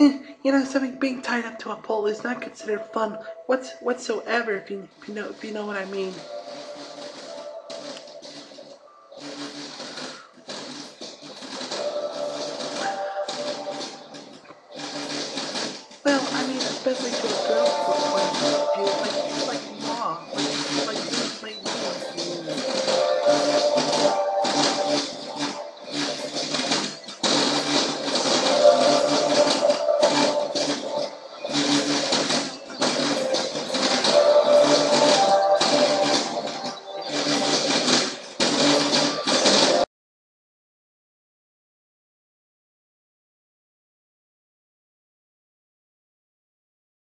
you know, something being tied up to a pole is not considered fun what's, whatsoever, if you, if you, know, if you know what I mean. Well, I mean, especially to a girl.